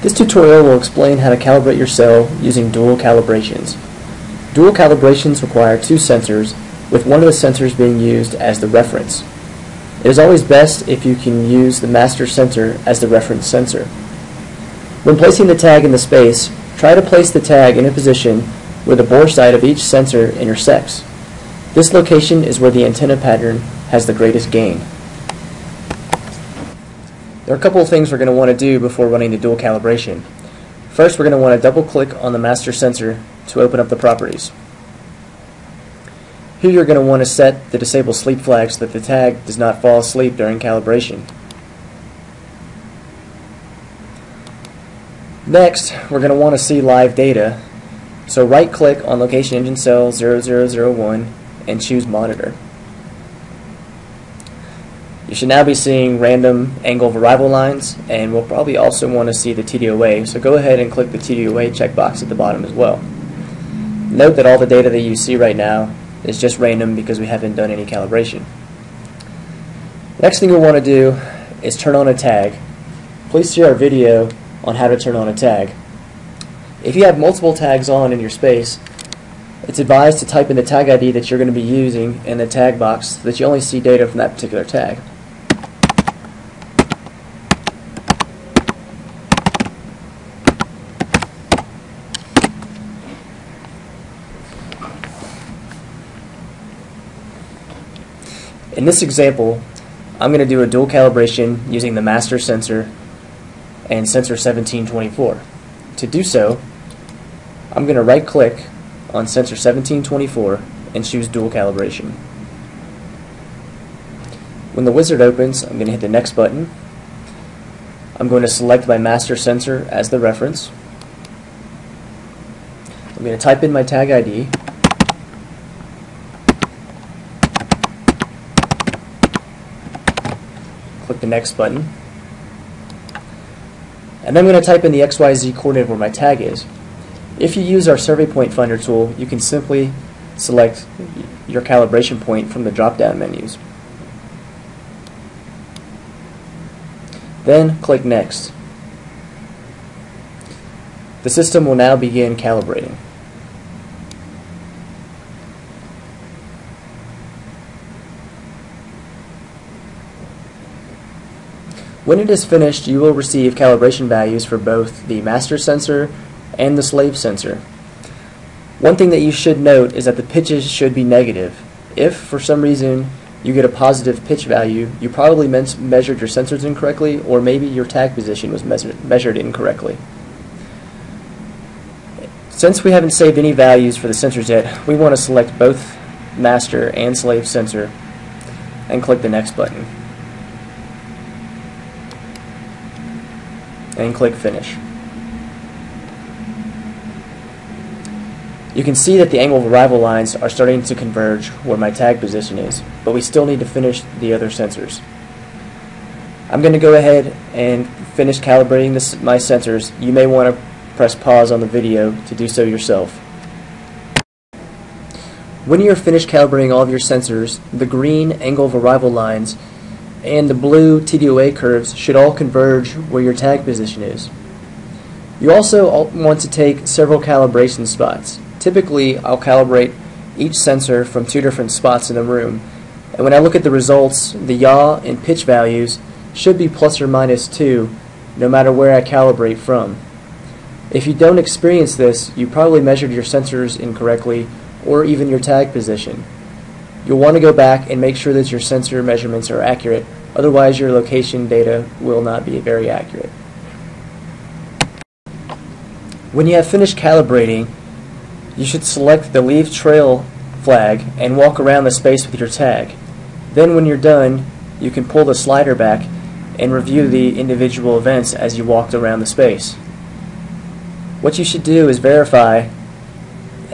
This tutorial will explain how to calibrate your cell using dual calibrations. Dual calibrations require two sensors, with one of the sensors being used as the reference. It is always best if you can use the master sensor as the reference sensor. When placing the tag in the space, try to place the tag in a position where the boresight of each sensor intersects. This location is where the antenna pattern has the greatest gain. There are a couple of things we're going to want to do before running the dual calibration. First, we're going to want to double click on the master sensor to open up the properties. Here you're going to want to set the disable sleep flag so that the tag does not fall asleep during calibration. Next, we're going to want to see live data. So right click on location engine cell 0001 and choose monitor. You should now be seeing random angle of arrival lines, and we'll probably also want to see the TDOA, so go ahead and click the TDOA checkbox at the bottom as well. Note that all the data that you see right now is just random because we haven't done any calibration. Next thing you'll want to do is turn on a tag. Please see our video on how to turn on a tag. If you have multiple tags on in your space, it's advised to type in the tag ID that you're going to be using in the tag box so that you only see data from that particular tag. In this example, I'm going to do a dual calibration using the master sensor and sensor 1724. To do so, I'm going to right click on sensor 1724 and choose dual calibration. When the wizard opens, I'm going to hit the next button. I'm going to select my master sensor as the reference. I'm going to type in my tag ID click the next button. And then I'm going to type in the XYZ coordinate where my tag is. If you use our survey point finder tool, you can simply select your calibration point from the drop-down menus. Then click Next. The system will now begin calibrating. When it is finished, you will receive calibration values for both the master sensor and the slave sensor. One thing that you should note is that the pitches should be negative. If, for some reason, you get a positive pitch value, you probably measured your sensors incorrectly, or maybe your tag position was measured incorrectly. Since we haven't saved any values for the sensors yet, we want to select both master and slave sensor and click the next button. And click Finish. You can see that the angle of arrival lines are starting to converge where my tag position is, but we still need to finish the other sensors. I'm going to go ahead and finish calibrating this, my sensors. You may want to press pause on the video to do so yourself. When you're finished calibrating all of your sensors, the green angle of arrival lines and the blue TDOA curves should all converge where your tag position is. You also want to take several calibration spots. Typically, I'll calibrate each sensor from two different spots in the room. And when I look at the results, the yaw and pitch values should be plus or minus 2 no matter where I calibrate from. If you don't experience this, you probably measured your sensors incorrectly or even your tag position. You'll want to go back and make sure that your sensor measurements are accurate, otherwise your location data will not be very accurate. When you have finished calibrating, you should select the leave trail flag and walk around the space with your tag. Then when you're done, you can pull the slider back and review the individual events as you walked around the space. What you should do is verify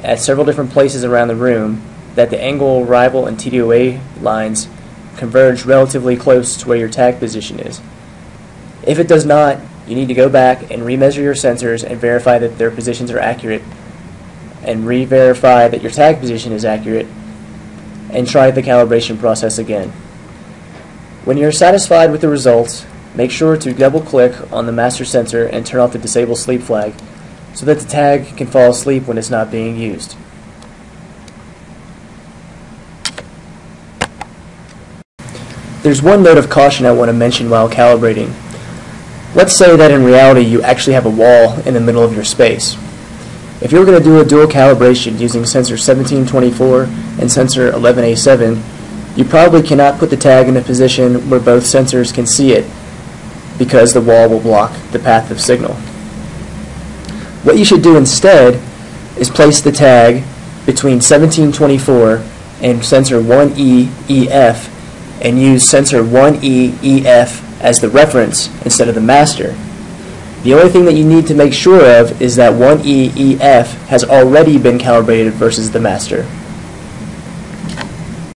at several different places around the room that the angle arrival and TDOA lines converge relatively close to where your tag position is. If it does not, you need to go back and remeasure your sensors and verify that their positions are accurate and re-verify that your tag position is accurate and try the calibration process again. When you're satisfied with the results, make sure to double click on the master sensor and turn off the disable sleep flag so that the tag can fall asleep when it's not being used. There's one note of caution I want to mention while calibrating. Let's say that in reality you actually have a wall in the middle of your space. If you're going to do a dual calibration using sensor 1724 and sensor 11A7, you probably cannot put the tag in a position where both sensors can see it because the wall will block the path of signal. What you should do instead is place the tag between 1724 and sensor 1E-EF and use sensor 1E-EF as the reference instead of the master. The only thing that you need to make sure of is that 1E-EF has already been calibrated versus the master.